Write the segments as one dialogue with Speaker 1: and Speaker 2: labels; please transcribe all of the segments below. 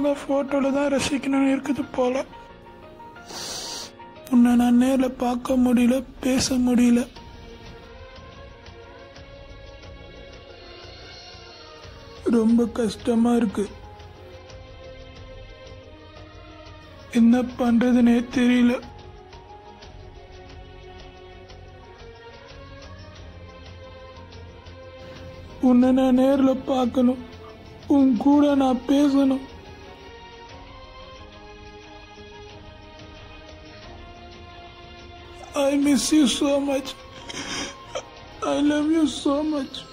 Speaker 1: அழகாக ஃபோட்டோவில் தான் ரசிக்கணும்னு இருக்குது போல. உன்னை நான் நேரில் பார்க்க முடியல பேச முடியல. ரொம்ப கஷ்டமா இருக்கு. என்ன பண்றதுனே தெரியல. உன்னை நான் நேரில் பார்க்கணும். உன் கூட நான் பேசணும். I miss you so much. I love you so much.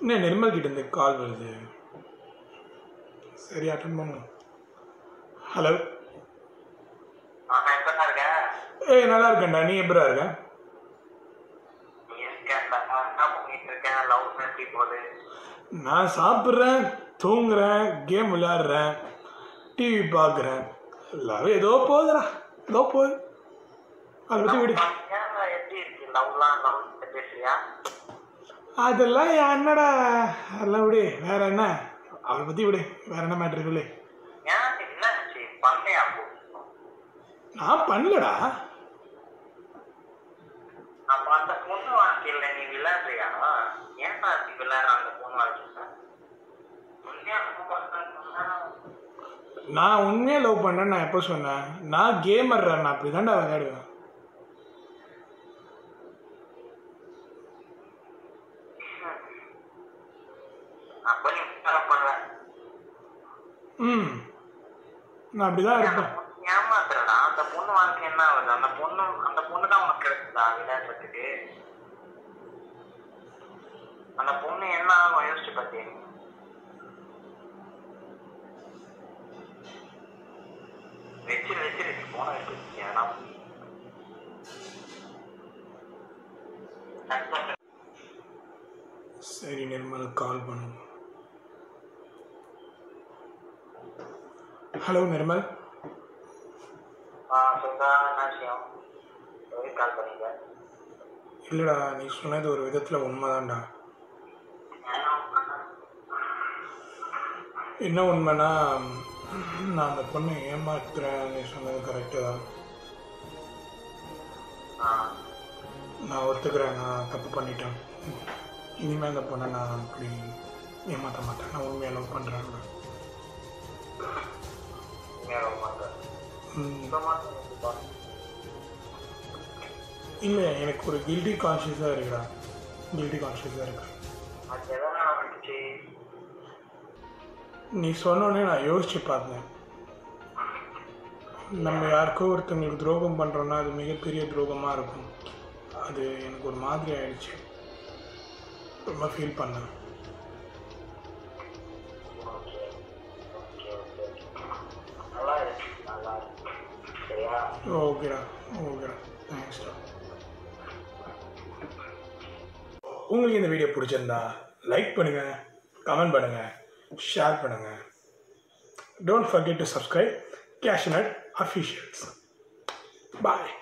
Speaker 1: என்ன நிர்மல் கிட்ட இருந்து கால் வருது? சரி அட்டன் பண்ணு. ஹலோ? ஏய் நல்லா இருக்கேன்டா. நீ எப்படா இருக்க? நான் சாப்பிட்றேன் தூங்குறேன் கேம் விளையாடுறேன் டிவி பார்க்குறேன். எல்லாரும் ஏதோ போகுதுடா ஏதோ போகுது அதை பற்றி விடு. அதெல்லாம் என்னடா அதெல்லாம் விடு வேற என்ன? அதை பற்றி விடு வேற என்ன மேட்ரு சொல்லு. நான் பண்ணலடா.
Speaker 2: அப்ப அந்த பொண்ணு வாழ்க்கையில நீ விளையாடுறியா? ஏன்டா இப்படி விளையாடுற அந்த பொண்ணு வாழ்க்கையில? உண்மையா love பண்றேன்னு சொன்னா,
Speaker 1: நான் உண்மையாக லவ் பண்ணேன்னு நான் எப்போ சொன்னேன்? நான் கேமர்ரா நான் அப்படி தான்டா விளையாடுவேன்.
Speaker 2: அப்ப நீ விளையாட பண்ற.
Speaker 1: ம். நான் அப்படி தான் இருப்பேன்.
Speaker 2: ஏமாத்துறடா. அந்த பொண்ணு வாழ்க்கை என்ன ஆகுது? அந்த பொண்ணு அந்த பொண்ணு தான் உனக்கு கிடைச்சதா? விளையாடுறதுக்கு. அந்த பொண்ணு என்ன ஆகும்? யோசிச்சு பார்த்தியா நீ? வச்சிரு வச்சிரு. போன நான்
Speaker 1: சரி நிர்மல் கால் பண்ணு. ஹலோ நிர்மல் இல்லைடா நீ சொன்னது ஒரு விதத்தில் உண்மைதான்டா. என்ன உண்மைனா நான் அந்த பொண்ணை ஏமாத்துறேன் நீ சொன்னது கரெக்டு தான். நான் ஒத்துக்கிறேன் நான் தப்பு பண்ணிட்டேன். இனிமேல் அந்த பொண்ணை நான் அப்படி ஏமாற்ற மாட்டேன். நான் உண்மையாக லவ் பண்ணுறேன் இல்லை எனக்கு ஒரு கில்டி கான்ஷியஸாக இருக்குடா. கில்டி கான்ஷியஸாக இருக்கு நீ சொன்னோடனே நான் யோசிச்சு பார்த்தேன். நம்ம யாருக்கோ ஒருத்தவங்களுக்கு துரோகம் பண்ணுறோன்னா அது மிகப்பெரிய துரோகமாக இருக்கும். அது எனக்கு ஒரு மாதிரி ஆயிடுச்சு. ரொம்ப ஃபீல் பண்ணேன். ஓகேடா ஓகேடா தேங்க்ஸ்டா உங்களுக்கு இந்த வீடியோ பிடிச்சிருந்தா லைக் பண்ணுங்கள் கமெண்ட் பண்ணுங்கள் ஷேர் பண்ணுங்கள் don't forget to subscribe cashnut officials bye